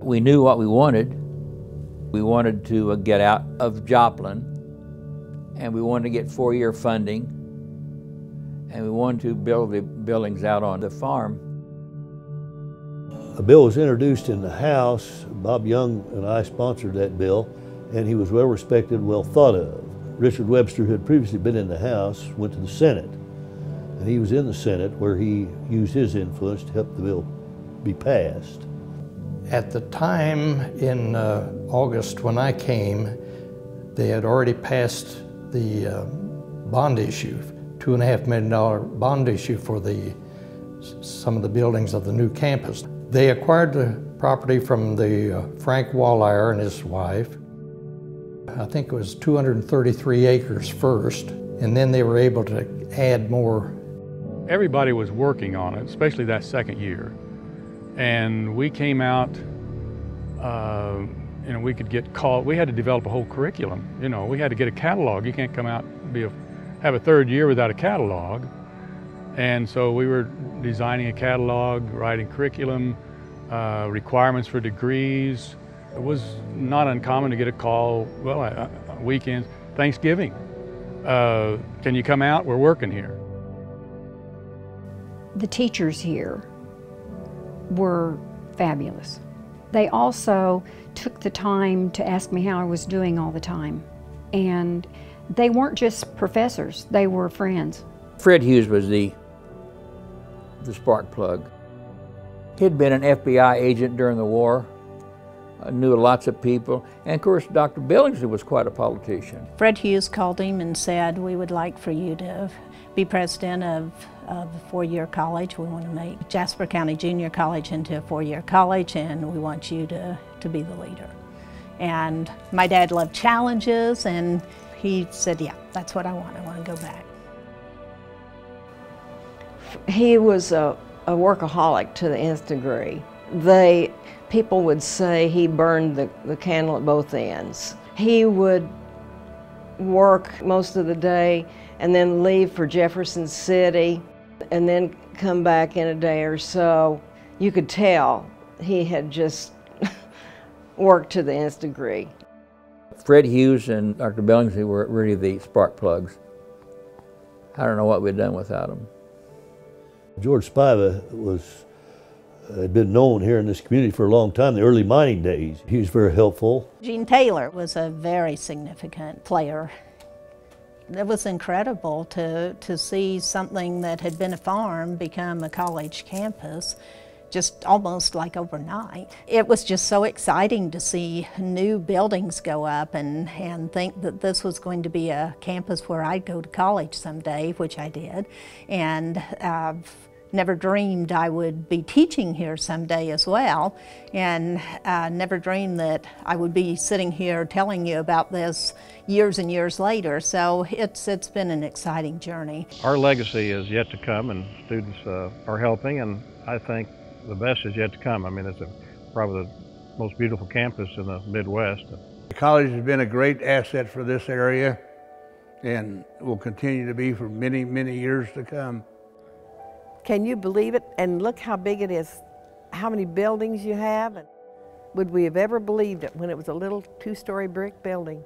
we knew what we wanted. We wanted to uh, get out of Joplin, and we wanted to get four-year funding, and we wanted to build the buildings out on the farm. A bill was introduced in the House. Bob Young and I sponsored that bill, and he was well respected, well thought of. Richard Webster, who had previously been in the House, went to the Senate. And he was in the Senate where he used his influence to help the bill be passed. At the time in uh, August when I came, they had already passed the uh, bond issue, two and a half million dollar bond issue for the some of the buildings of the new campus. They acquired the property from the uh, Frank Walleye and his wife. I think it was 233 acres first, and then they were able to add more. Everybody was working on it, especially that second year. And we came out, uh, you know, we could get called, we had to develop a whole curriculum. You know, we had to get a catalog. You can't come out be a, have a third year without a catalog. And so we were designing a catalog, writing curriculum, uh, requirements for degrees. It was not uncommon to get a call, well, uh, weekends, Thanksgiving. Uh, can you come out? We're working here. The teachers here were fabulous. They also took the time to ask me how I was doing all the time. And they weren't just professors, they were friends. Fred Hughes was the, the spark plug. He'd been an FBI agent during the war, uh, knew lots of people, and of course Dr. Billingsley was quite a politician. Fred Hughes called him and said, we would like for you to be president of, of a four-year college. We want to make Jasper County Junior College into a four-year college and we want you to, to be the leader. And my dad loved challenges and he said, yeah, that's what I want. I want to go back. He was a, a workaholic to the nth degree. They, people would say he burned the, the candle at both ends. He would work most of the day and then leave for Jefferson City and then come back in a day or so. You could tell he had just worked to the nth degree. Fred Hughes and Dr. Billingsley were really the spark plugs. I don't know what we'd done without them. George Spiva was had been known here in this community for a long time, the early mining days. He was very helpful. Gene Taylor was a very significant player. It was incredible to, to see something that had been a farm become a college campus just almost like overnight. It was just so exciting to see new buildings go up and, and think that this was going to be a campus where I'd go to college someday, which I did. And uh, never dreamed I would be teaching here someday as well, and uh, never dreamed that I would be sitting here telling you about this years and years later. So it's, it's been an exciting journey. Our legacy is yet to come, and students uh, are helping, and I think the best is yet to come. I mean, it's a, probably the most beautiful campus in the Midwest. The college has been a great asset for this area and will continue to be for many, many years to come. Can you believe it? And look how big it is, how many buildings you have. And Would we have ever believed it when it was a little two-story brick building?